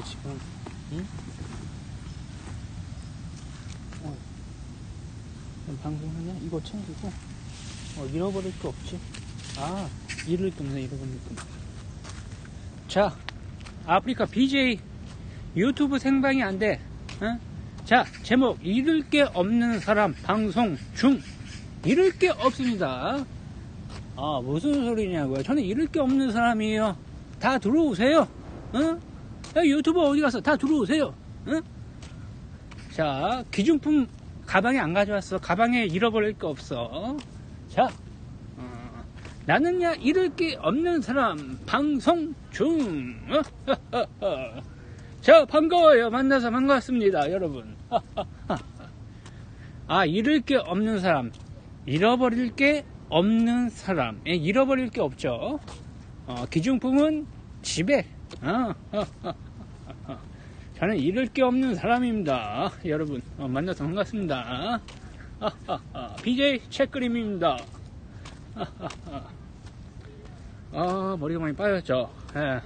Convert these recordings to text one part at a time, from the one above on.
너 지금, 응? 어, 방송하냐? 이거 챙기고, 어, 잃어버릴 게 없지. 아, 잃을 게 없네, 잃어버릴 게 없네. 자, 아프리카 BJ 유튜브 생방이 안 돼. 어? 자, 제목, 잃을 게 없는 사람 방송 중. 잃을 게 없습니다. 아, 무슨 소리냐고요? 저는 잃을 게 없는 사람이에요. 다 들어오세요. 어? 야, 유튜버 어디 갔어? 다 들어오세요. 어? 자, 기준품 가방에 안 가져왔어. 가방에 잃어버릴 게 없어. 자, 어, 나는야 잃을 게 없는 사람 방송 중. 자, 반가워요. 만나서 반갑습니다, 여러분. 아, 잃을 게 없는 사람. 잃어버릴 게 없는 사람. 예, 잃어버릴 게 없죠. 어, 기중품은 집에. 어. 저는 잃을 게 없는 사람입니다. 여러분, 어, 만나서 반갑습니다. BJ 책그림입니다. 아, 머리가 많이 빠졌죠. 예.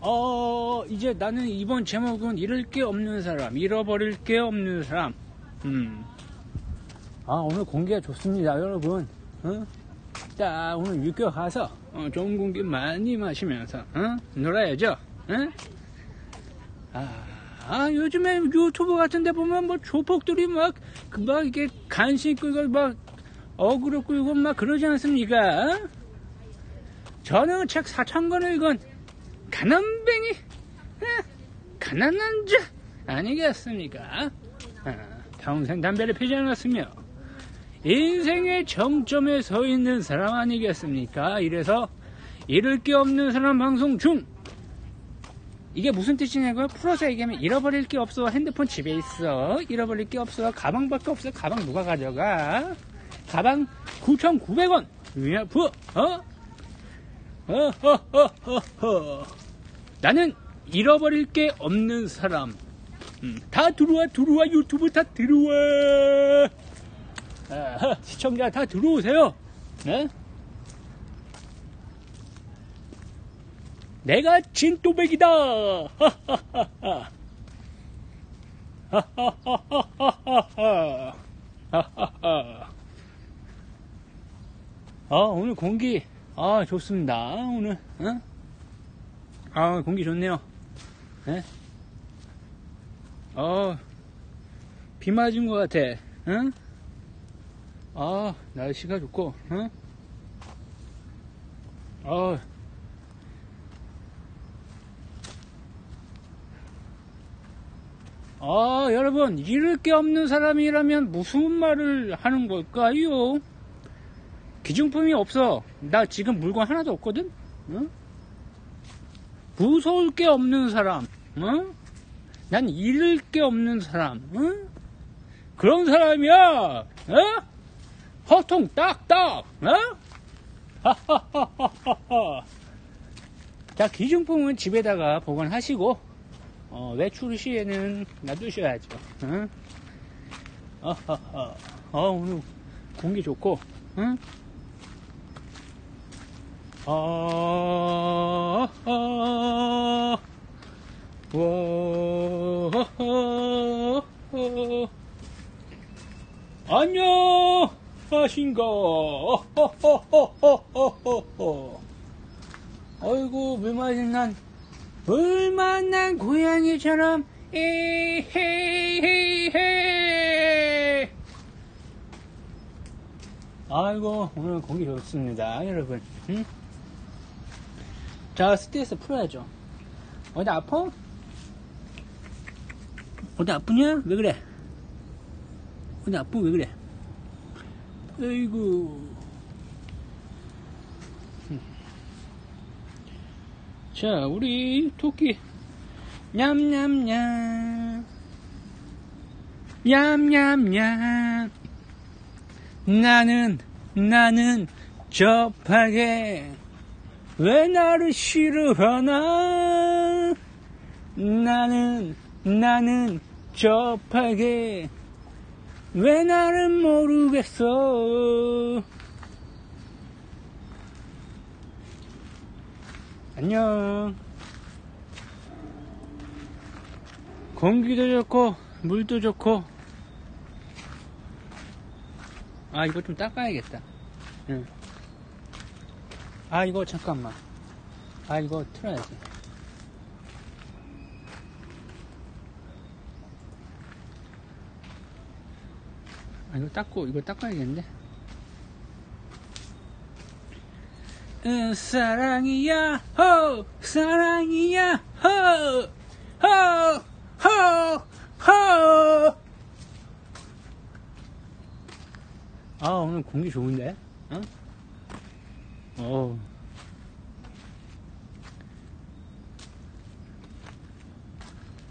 어, 이제 나는 이번 제목은 잃을 게 없는 사람, 잃어버릴 게 없는 사람. 음. 아, 오늘 공기가 좋습니다, 여러분. 어? 자, 오늘 육교 가서, 어, 좋은 공기 많이 마시면서, 어? 놀아야죠. 어? 아, 아, 요즘에 유튜브 같은 데 보면 뭐 조폭들이 막, 그막 이게 간신 끌고 막, 어그로 끌고 막 그러지 않습니까? 저는 책 4천 권을 읽은 가난뱅이, 어? 가난한 자 아니겠습니까? 어, 평생 담배를 피지 않았으며, 인생의 정점에 서 있는 사람 아니겠습니까? 이래서 잃을 게 없는 사람 방송 중! 이게 무슨 뜻이냐고요? 풀어서 얘기하면 잃어버릴 게 없어. 핸드폰 집에 있어. 잃어버릴 게 없어. 가방밖에 없어. 가방 누가 가져가? 가방 9,900원. 위아프 어? 어허허허허 나는 잃어버릴 게 없는 사람. 음, 다 들어와 들어와. 유튜브 다 들어와. 아, 시청자 다 들어오세요. 네? 내가 진또백이다. 아, 오늘 공기, 아, 좋습니다. 오늘, 어? 아, 공기 좋네요. 네? 어, 비 맞은 것 같아. 응? 아, 날씨가 좋고, 응? 아, 아, 여러분, 잃을 게 없는 사람이라면 무슨 말을 하는 걸까요? 기중품이 없어. 나 지금 물건 하나도 없거든? 응? 무서울 게 없는 사람, 응? 난 잃을 게 없는 사람, 응? 그런 사람이야, 어? 허통 딱딱, 어? 자, 기중품은 집에다가 보관하시고, 어, 외출 시에는 놔두셔야죠. 어? 어허허. 어, 오늘 공기 좋고, 응? 어, 어, 워, 어, 안녕 하신가? 아이고, 물맞은 난, 물만난 고양이처럼, 에헤헤헤. 아이고, 오늘 공기 좋습니다, 여러분. 응? 자, 스트레스 풀어야죠. 어디 아파? 어디 아프냐? 왜 그래? 어디 아프? 왜 그래? 아이고. 자, 우리 토끼. 냠냠냠. 냠냠냠. 나는, 나는 접하게. 왜 나를 싫어하나? 나는, 나는 접하게. 왜 나는 모르겠어? 안녕. 공기도 좋고 물도 좋고. 아 이거 좀 닦아야겠다. 응. 아 이거 잠깐만. 아 이거 틀어야지. 아 이거 닦고 이거 닦아야겠는데? 응, 사랑이야 호! 사랑이야 호호호호! 아 오늘 공기 좋은데? 어? 어.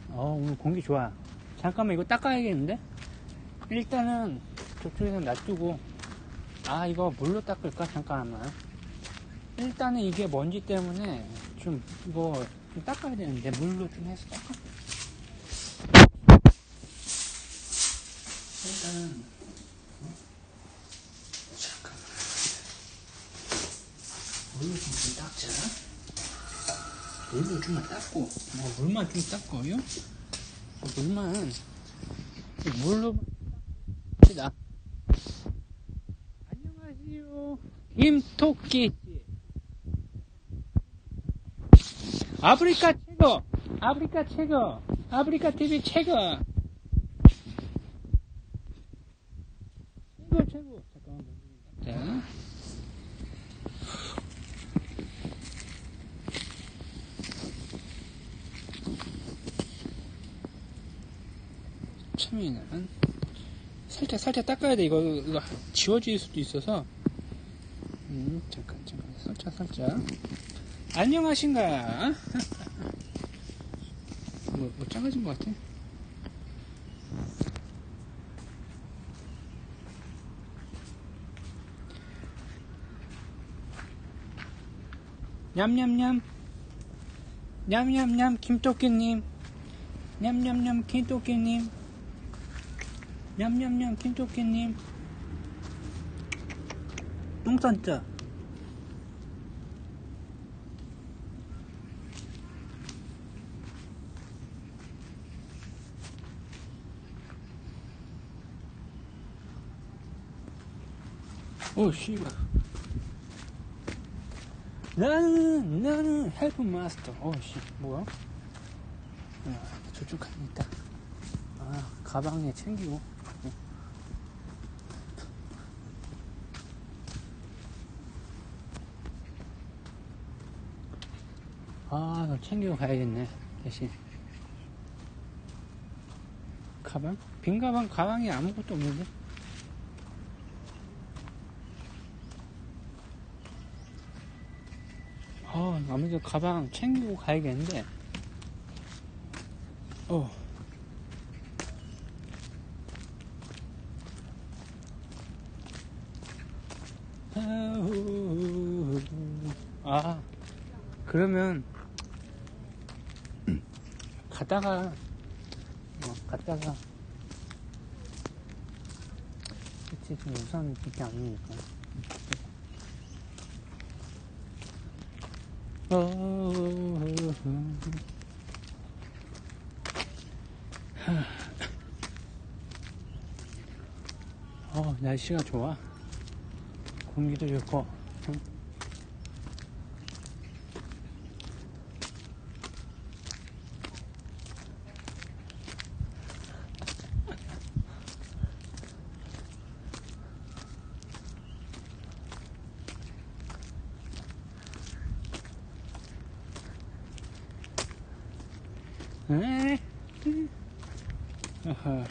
어 오늘 공기 좋아. 잠깐만 이거 닦아야겠는데? 일단은 저쪽에서 놔두고 아 이거 물로 닦을까 잠깐만 일단은 이게 먼지 때문에 좀 이거 좀 닦아야 되는데 물로 좀 해서 닦아. 일단은 어? 잠깐만. 물로 좀, 좀 닦자. 물로 좀만 닦고. 뭐 물만 좀 닦고요. 어, 물만 물로 합시다 김토끼. 아프리카 최고. 아프리카 최고. 아프리카 TV 최고. 최고 최고. 잠깐만 자 처음에는 살짝 살짝 닦아야 돼. 이거 이거 지워질 수도 있어서 음 잠깐 잠깐. 살짝 살짝. 안녕하신가? 뭐, 뭐 작아진 것 같아? 냠냠냠. 냠냠냠 김토끼님. 냠냠냠 김토끼님. 냠냠냠 김토끼님 똥산자 오 씨발. 나는 나는 help master. 오씨 뭐야? 야, 저쪽 가면 있다 아 가방에 챙기고 아, 너 챙기고 가야겠네, 대신. 가방? 빈 가방, 가방에 아무것도 없는데? 아, 아무래도 가방 챙기고 가야겠는데. 어. 아, 그러면, 가다가, 어, 갔다가, 그치, 밖에 안 오니까. 어, 어, 날씨가 좋아. 공기도 좋고. 응? 에? 어허.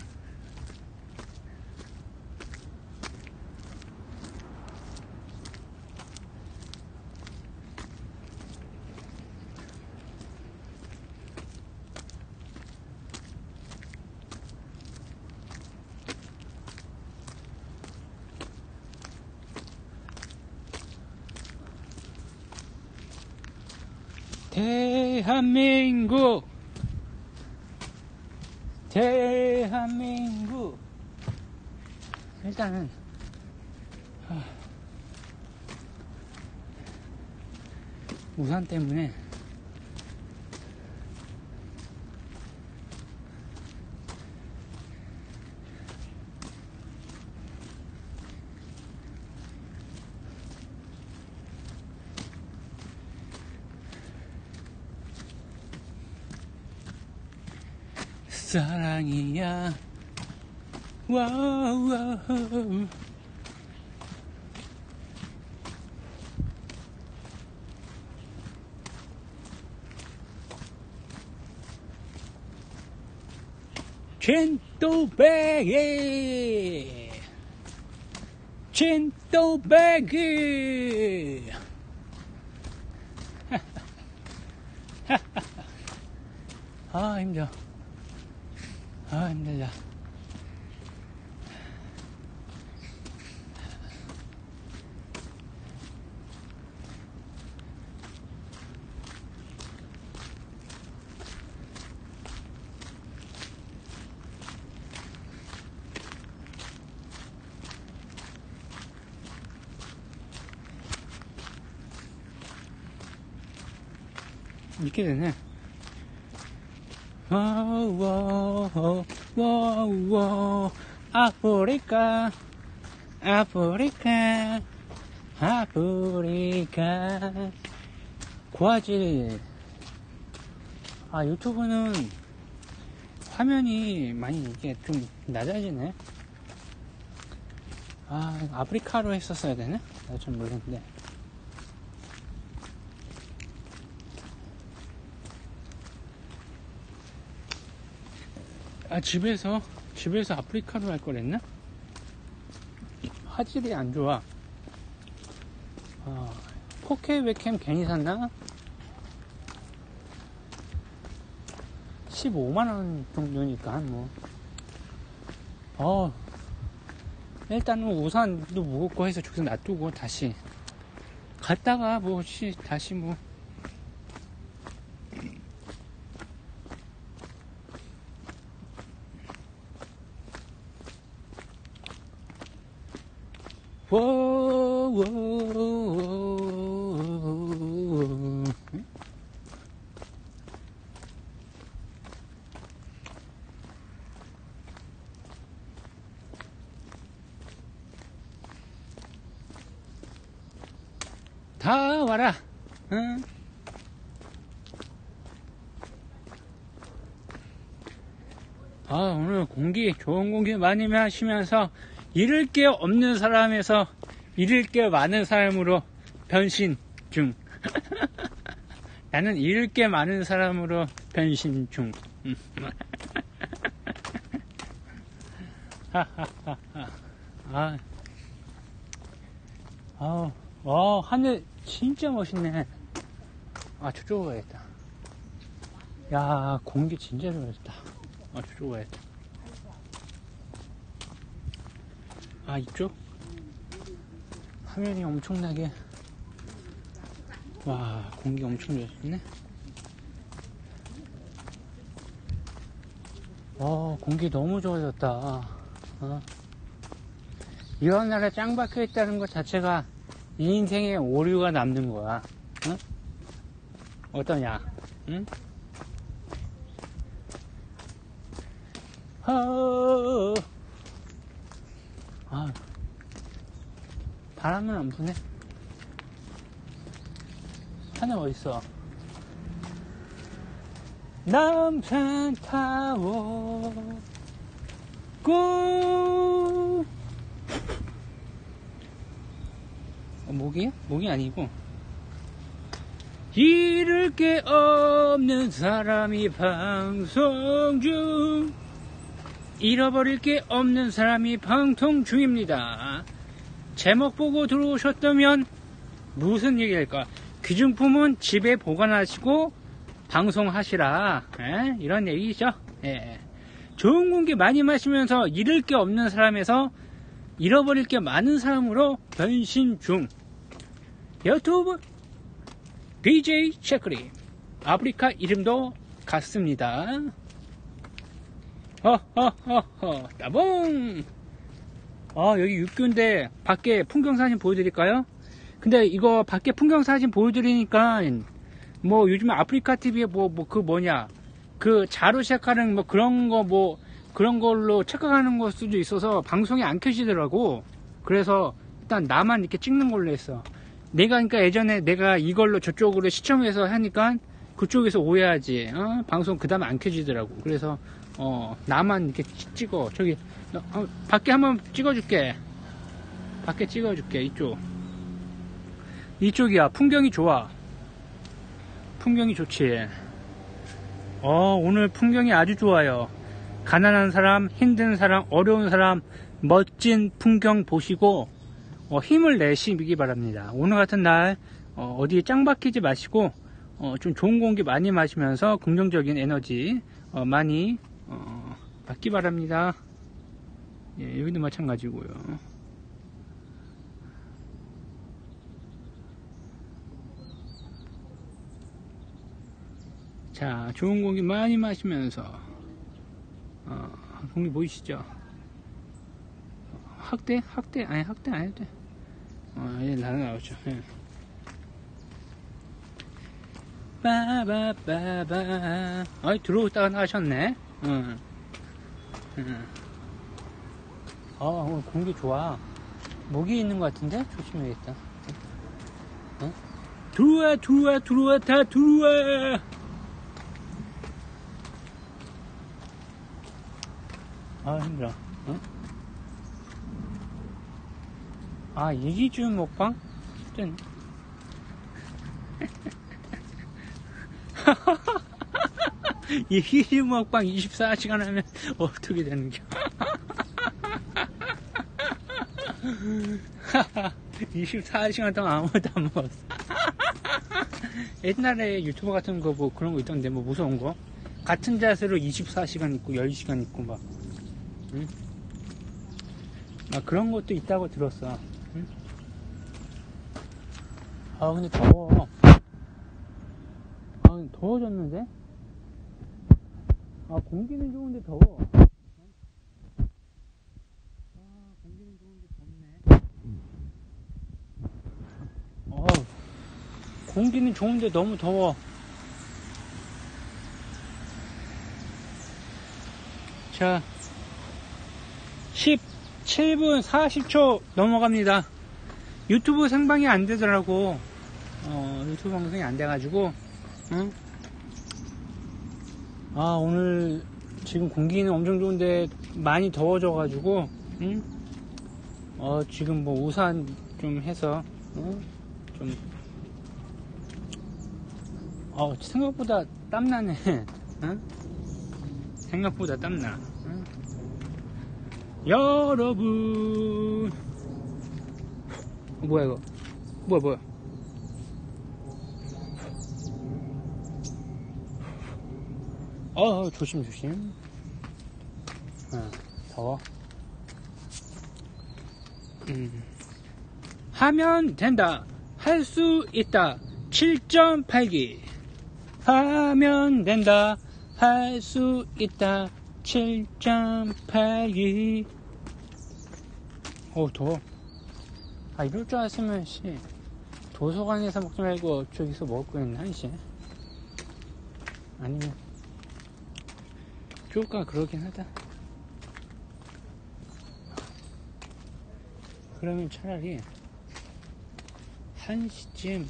대한민국. 대한민국. 일단은 하, 우산 때문에 사랑이야 와우 젠또배기 젠또배기 아 힘들어. 아 힘들다 이렇게 되네 wow wow wow 아프리카 아프리카 아프리카. 고화질. 아 유튜브는 화면이 많이 이게 좀 낮아지네. 아 아프리카로 했었어야 되나? 나좀 모르겠는데 아 집에서 집에서 아프리카로 할 거랬나? 화질이 안 좋아. 아, 4K 웹캠 괜히 샀나? 15만원 정도니까, 뭐. 어, 일단은 우산도 무겁고 해서 저기서 놔두고 다시. 갔다가 뭐, 시, 다시 뭐. 워워워 다 와라 응? 아 오늘 공기 좋은 공기 많이 마시면서 잃을 게 없는 사람에서 잃을 게 많은 사람으로 변신 중. 나는 잃을 게 많은 사람으로 변신 중. 아, 아, 와, 하늘 진짜 멋있네. 아, 저쪽으로 가야겠다. 야, 공기 진짜 좋았다. 아, 저쪽으로 가야겠다. 아 이쪽 화면이 엄청나게 와 공기 엄청 좋네 어 공기 너무 좋아졌다 어. 이런 날에 짱 박혀 있다는 것 자체가 이 인생의 오류가 남는 거야 응? 어떠냐 응? 어... 아, 바람은 안 부네. 하늘 어딨어? 남산 타워 고 어, 목이야? 목이 아니고 잃을 게 없는 사람이 방송 중 잃어버릴 게 없는 사람이 방송 중입니다. 제목 보고 들어오셨다면 무슨 얘기일까? 귀중품은 집에 보관하시고 방송하시라. 에? 이런 얘기죠. 예. 좋은 공기 많이 마시면서 잃을 게 없는 사람에서 잃어버릴 게 많은 사람으로 변신 중. 유튜브 DJ 체크리 아프리카 이름도 같습니다. 허허허허 따봉 아 여기 육교인데 밖에 풍경 사진 보여드릴까요? 근데 이거 밖에 풍경 사진 보여드리니까 뭐 요즘 아프리카 TV에 뭐 뭐 그 뭐냐 그 자로 시작하는 뭐 그런 거 뭐 그런 걸로 착각하는 걸 수도 있어서 방송이 안 켜지더라고 그래서 일단 나만 이렇게 찍는 걸로 했어 내가 그러니까 예전에 내가 이걸로 저쪽으로 시청해서 하니까 그쪽에서 오해하지. 어? 방송 그 다음에 안 켜지더라고. 그래서 어 나만 이렇게 찍- 찍어. 저기 어, 밖에 한번 찍어줄게. 밖에 찍어줄게. 이쪽. 이쪽이야. 풍경이 좋아. 풍경이 좋지. 어 오늘 풍경이 아주 좋아요. 가난한 사람, 힘든 사람, 어려운 사람, 멋진 풍경 보시고 어, 힘을 내시기 바랍니다. 오늘 같은 날 어, 디에 짱 박히지 마시고 어, 좀 좋은 공기 많이 마시면서 긍정적인 에너지 어, 많이 어, 받기 바랍니다. 예, 여기도 마찬가지고요. 자, 좋은 공기 많이 마시면서 어, 공기 보이시죠? 학대? 학대? 아니 학대 안 해도 돼. 어, 이제 나는 나오죠. 예. 빠바바바. 아이, 들어오다가 나가셨네. 응. 응. 아, 오늘 공기 좋아. 모기 있는 것 같은데? 조심해야겠다. 어? 들어와, 들어와, 들어와, 다 들어와! 아, 힘들어. 어? 아, 이기준 먹방? 뜬. 이기준 먹방 24시간 하면 어떻게 되는겨? 24시간 동안 아무것도 안 먹었어. 옛날에 유튜버 같은 거 뭐 그런 거 있던데 뭐 무서운 거? 같은 자세로 24시간 있고 10시간 있고 막. 응? 아 그런 것도 있다고 들었어. 응? 아 근데 더워. 아 더워졌는데? 아 공기는 좋은데 더워. 아 공기는 좋은데 덥네. 어 공기는 좋은데 너무 더워. 자. 17분 40초 넘어갑니다. 유튜브 생방이 안 되더라고. 어, 유튜브 방송이 안 돼가지고, 응? 아, 오늘 지금 공기는 엄청 좋은데 많이 더워져가지고, 응? 어, 지금 뭐 우산 좀 해서, 응? 좀, 어, 생각보다 땀나네. 응? 생각보다 땀나. 응? 여러분 어, 뭐야 이거 뭐야 뭐야 어 조심 조심. 어, 더워. 음. 하면 된다. 할 수 있다. 7.8기. 하면 된다. 할 수 있다. 7.8기. 어우 더워. 아 이럴 줄 알았으면 씨. 도서관에서 먹지 말고 저기서 먹을 거였나 씨 아니면 쪼까 그러긴 하다. 그러면 차라리 1시쯤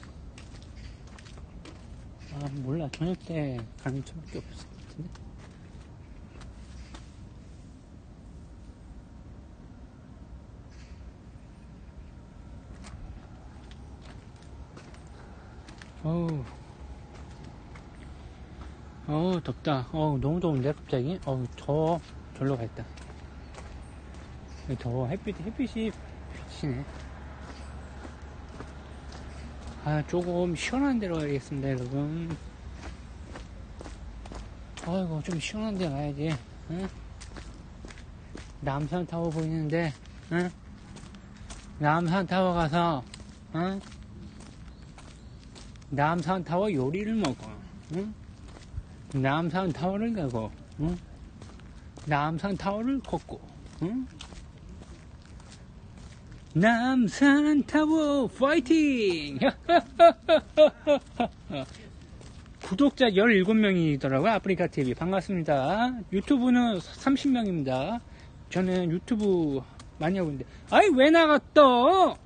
아 몰라. 저녁 때 가는 차밖에 없을 것 같은데. 어우 어우 덥다 어우 너무 더운데 갑자기 어우 더워 절로 여기 더워 햇빛 햇빛이 비치네 아 조금 시원한 데로 가야겠습니다 여러분 아이고 좀 시원한 데 가야지 응? 남산 타워 보이는데 응? 남산 타워 가서 응? 남산 타워 요리를 먹어 응? 남산 타워를 가고 응? 남산 타워를 걷고 응? 남산 타워 파이팅 구독자 17명이더라고요 아프리카TV 반갑습니다 유튜브는 30명입니다 저는 유튜브 많이 하고 있는데 아이 왜 나갔어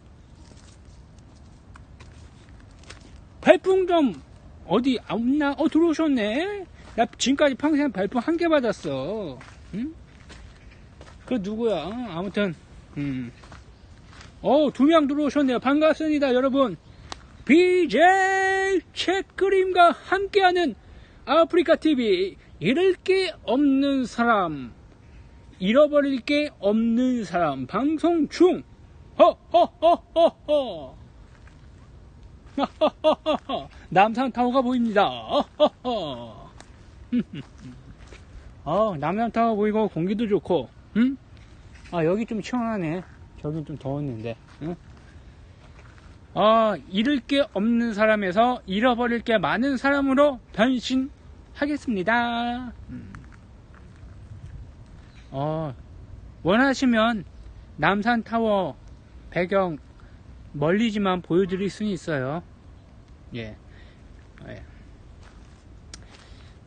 발풍 좀 어디 없나? 어 들어오셨네. 나 지금까지 평생 발표 한개 받았어. 응? 그 누구야? 어, 아무튼 음. 어, 두 명 들어오셨네요. 반갑습니다, 여러분. BJ 책그림과 함께하는 아프리카 TV. 잃을 게 없는 사람. 잃어버릴 게 없는 사람. 방송 중. 허허허허허. 남산타워가 보입니다. 허허허. 어, 남산타워 보이고 공기도 좋고, 응? 아, 여기 좀 시원하네. 저긴 좀 더웠는데, 응? 아, 잃을 게 없는 사람에서 잃어버릴 게 많은 사람으로 변신하겠습니다. 음. 어, 원하시면 남산타워 배경 멀리지만 보여드릴 수는 있어요. 예. 예.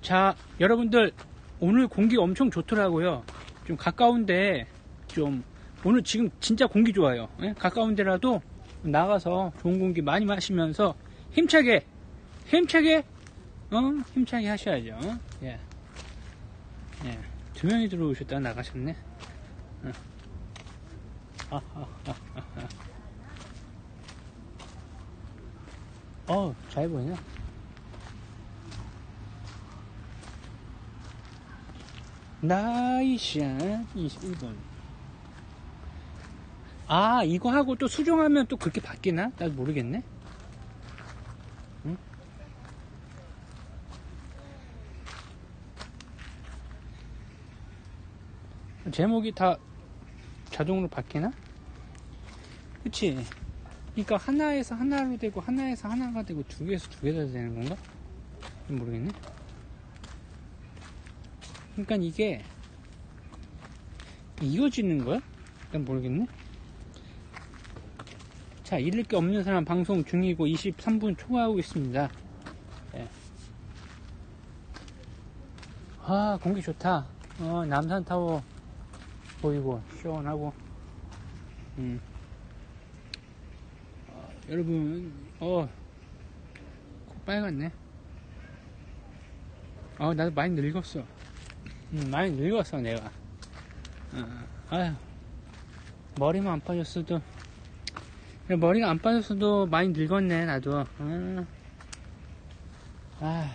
자, 여러분들, 오늘 공기 엄청 좋더라고요. 좀 가까운데, 좀, 오늘 지금 진짜 공기 좋아요. 예? 가까운 데라도 나가서 좋은 공기 많이 마시면서 힘차게, 힘차게, 어? 힘차게 하셔야죠. 예. 예. 두 명이 들어오셨다 나가셨네. 어. 어, 잘 보이네. 나이샷 21분. 아, 이거 하고 또 수정하면 또 그렇게 바뀌나? 나도 모르겠네. 응? 제목이 다 자동으로 바뀌나? 그치? 그러니까 하나에서 하나로 되고 하나에서 하나가 되고 두 개에서 두 개가 되는 건가? 모르겠네. 그러니까 이게 이어지는 거야? 난 모르겠네. 자, 잃을 게 없는 사람 방송 중이고 23분 초과하고 있습니다. 네. 아, 공기 좋다. 어, 남산타워 보이고 시원하고. 음. 어, 여러분, 어, 코 빨갛네. 어, 나도 많이 늙었어. 음, 많이 늙었어, 내가. 어, 아휴, 머리만 안 빠졌어도, 머리가 안 빠졌어도 많이 늙었네, 나도. 어. 아,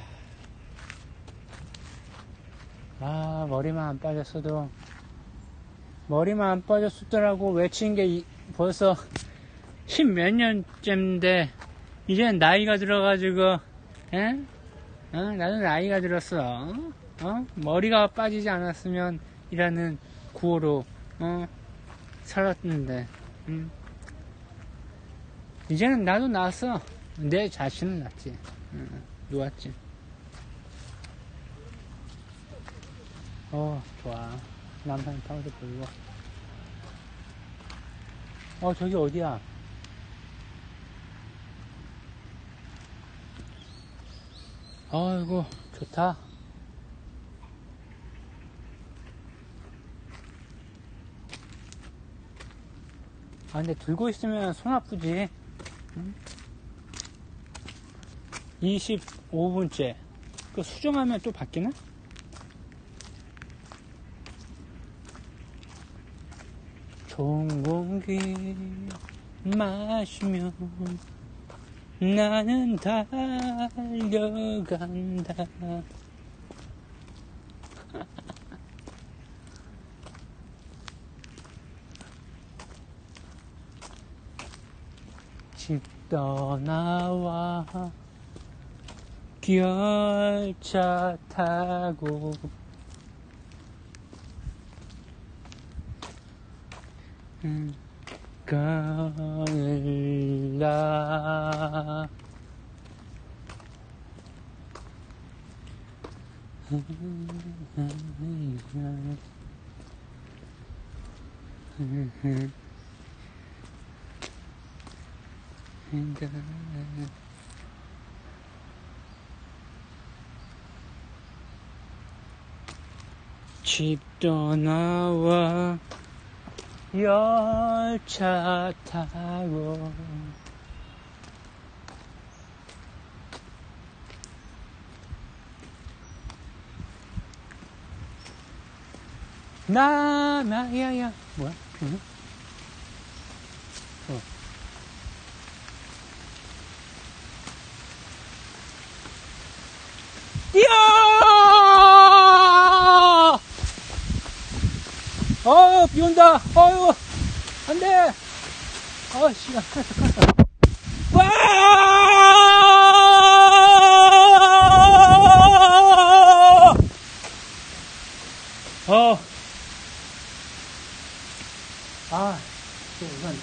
아, 머리만 안 빠졌어도, 머리만 안 빠졌었더라고 외친 게 이, 벌써 십몇 년쯤인데, 이젠 나이가 들어가지고, 에? 어, 나도 나이가 들었어. 어? 머리가 빠지지 않았으면 이라는 구호로 어? 살았는데 음. 이제는 나도 나았어. 내 자신은 낫지. 음, 누웠지. 어 좋아. 남산 타워도 보이고. 어 저기 어디야? 아이고 좋다 아 근데 들고 있으면 손 아프지 응? 25분째 그 수정하면 또 바뀌나? 좋은 공기 마시며 나는 달려간다 집 떠나와 열차 타고 음, 가을 집도 나와 열차 타고 나나야야 뭐야? 응? 뛰어! 어, 비 온다. 어유, 안 돼. 큰일 났어. 와! 어. 아, 또 우선,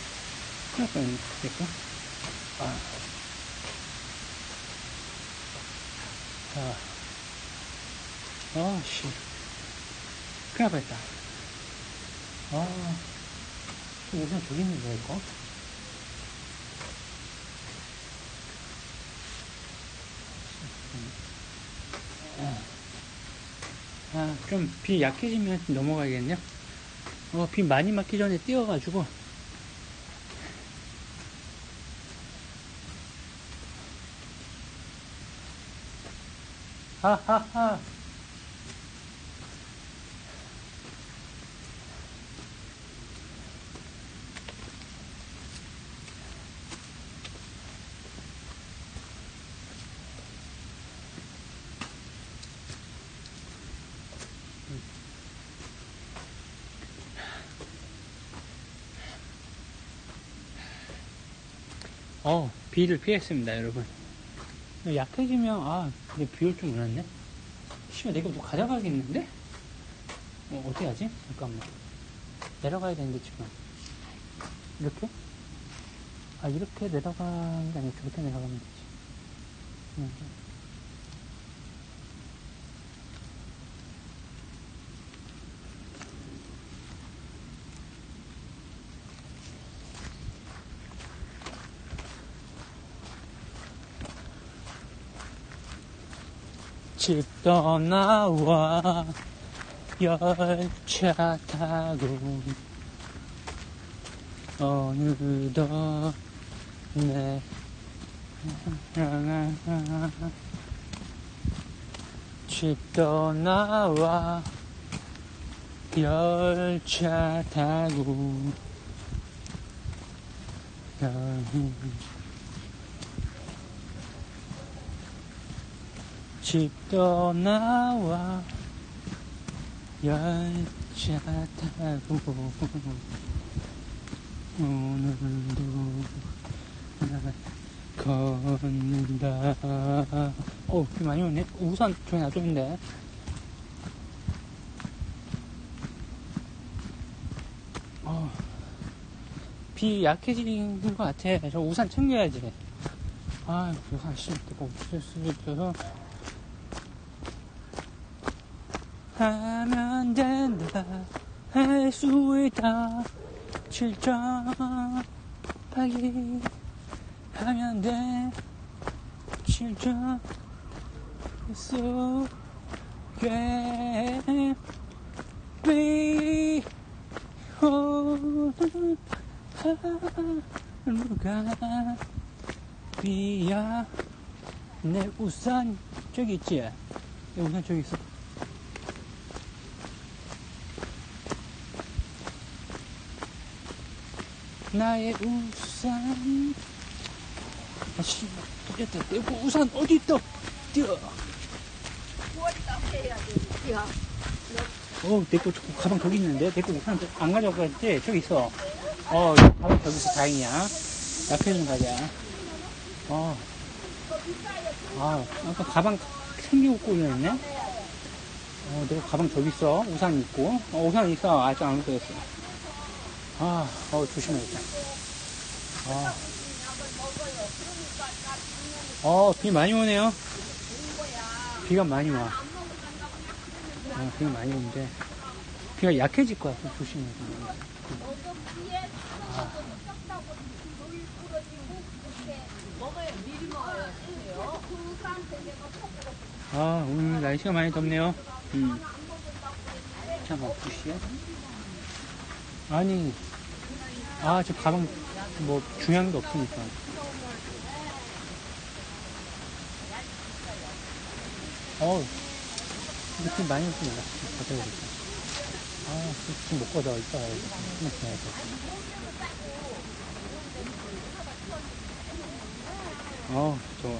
큰일 날 뻔했네, 됐고. 아. 자. 어, 씨. 큰일 날 뻔했다. 아. 우선 저기 있는 이거? 아, 좀 비 약해지면 넘어가야겠네요. 어, 비 많이 맞기 전에 뛰어가지고. 하하하. 어, 비를 피했습니다, 여러분. 약해지면, 아, 근데 비 올 줄 몰랐네? 씨발, 내가 뭐 가져가겠는데? 어, 어떻게 하지? 잠깐만. 내려가야 되는데, 지금. 이렇게? 아, 이렇게 내려가는 게 아니고 저렇게 내려가면 되지. 응. 집 떠나와 열차 타고 어느덧 내 집 떠나와 열차 타고 집 떠나와. 열차 타고 오늘도 날 걷는다. 어, 비 많이 오네. 우산 저기 놔뒀는데 어, 비 약해지는 것 같아. 저 우산 챙겨야지. 아 우산 씨 이거 없을 수 있어서 하면 된다. 할 수 있다. 실전하기 하면 돼. 실전 속에 비오는 하루가 비야 내 우산 저기 있지? 내 우산 저기 있어 나의 우산 아씨 됐다 내 우산 어디 있다 뛰어 어, 내거 가방 저기 있는데? 내거 우산 안 가져갈 때 저기 있어. 어, 가방 저기 있어. 다행이야. 약해지는 가자. 어. 아, 아까 가방 챙기고 꼬였네? 어, 내가 가방 저기 있어. 우산 있고. 어, 우산 있어. 아직 안 꺼졌어. 아, 어, 조심해야겠다. 아. 어, 비 많이 오네요. 비가 많이 와. 어, 비가 많이 오는데, 비가 약해질 거야. 좀 조심해야 돼. 아, 오늘 날씨가 많이 덥네요. 음. 잠깐, 푸시야? 아니, 아, 저 가방, 뭐, 중요한 게 없으니까. 어우, 느낌 많이 몰라. 가져야겠다. 아, 지금 못 걷어. 이따 가야지. 한번 지나야 돼. 어, 좋아.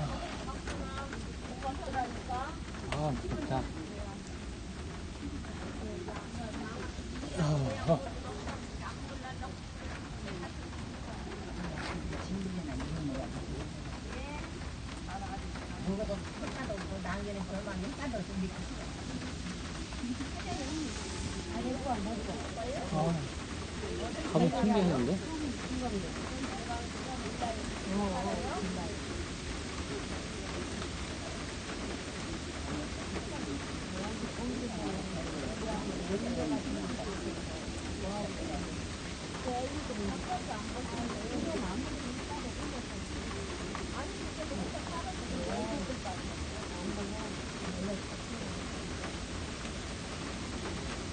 튕기는데?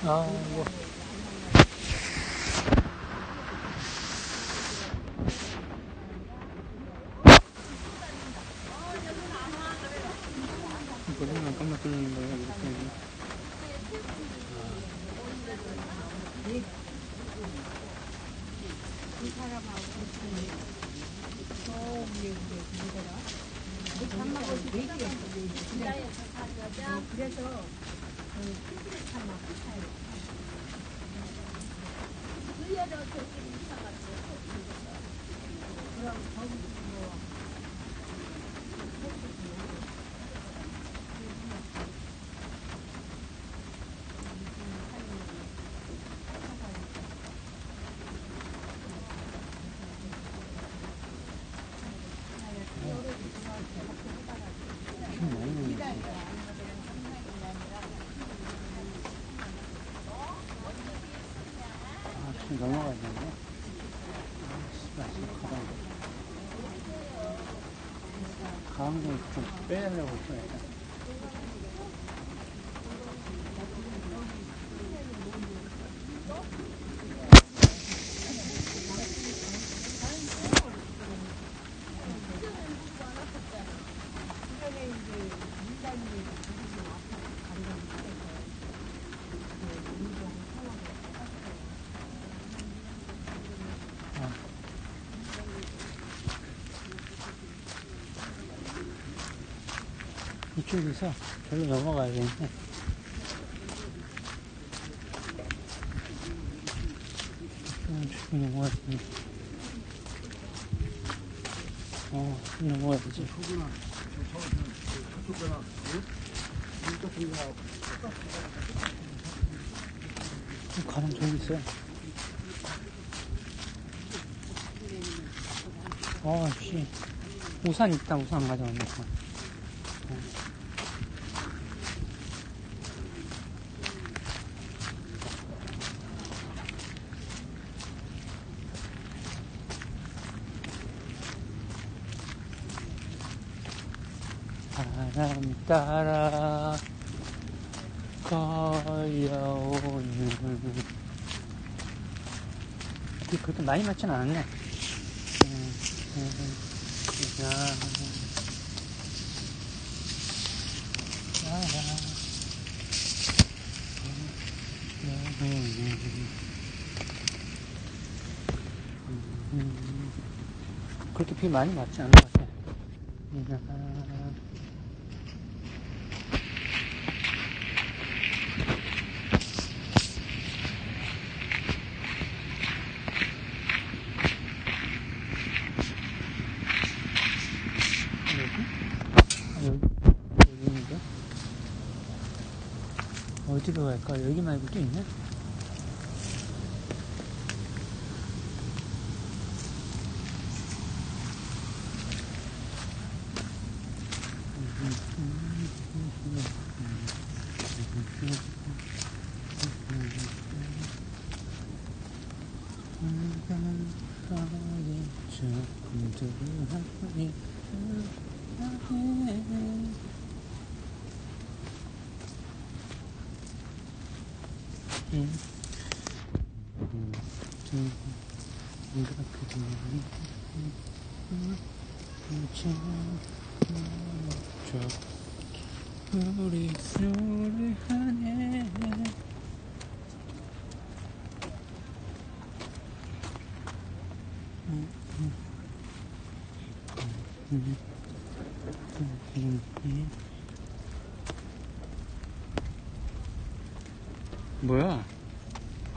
아, 뭐. 이거는 잠깐만 뚫리는 거야, 이렇게. 비 많이 오네. 아, 좀 넘어가야 되는데. 아, 씨발, 지금 가방. 가방 좀좀 빼려고 했어, 일단. 이쪽에서 절로 넘어가야 되는데. 이쪽은 조금 넘어가야 되네. 어, 좀 넘어가야 되지. 어, 가방 저기 있어요. 어, 씨. 우산 있다, 우산 가져왔네. 바람 따라 걸려오는 그렇게 많이 맞진 않았네. 그렇게 비 많이 맞지 않은 것 같아 그냥 여기? 아, 여기, 여기 있는데? 어디로 갈까? 여기 말고 또 있나?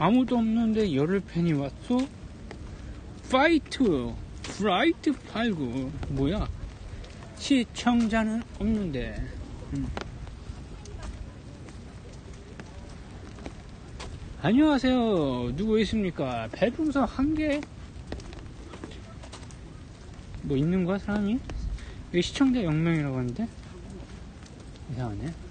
아무도 없는데 열흘 팬이 왔어? 파이트! 프라이트 팔고 뭐야? 시청자는 없는데 음. 안녕하세요 누구 있습니까? 배동사 한개 뭐 있는 거야 사람이? 여기 시청자 영명이라고 하는데 이상하네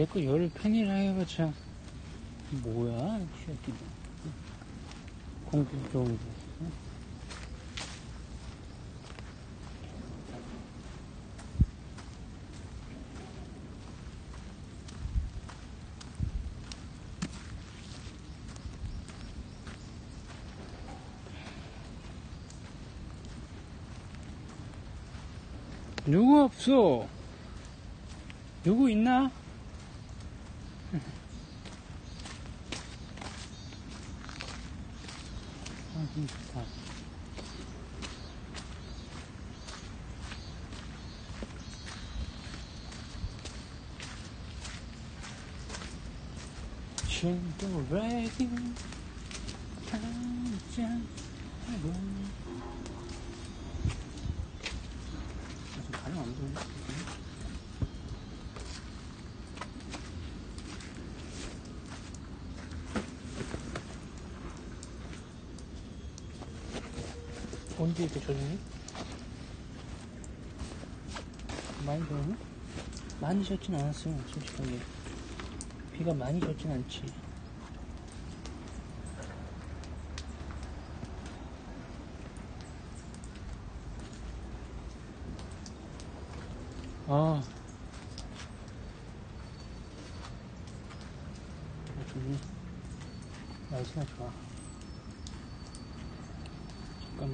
내거 열 팬이라 해봤자 뭐야 새끼들 공기 좋은 거 누구 없어? 누구 있나? 언제 이렇게 젖었니? 많이 젖었니? 많이 젖진 않았어요, 솔직하게. 비가 많이 젖진 않지 아, 아 좋네 날씨가 좋아 干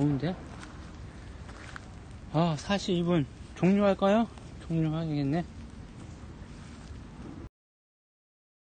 더운데? 아, 42분. 종료할까요? 종료하겠네.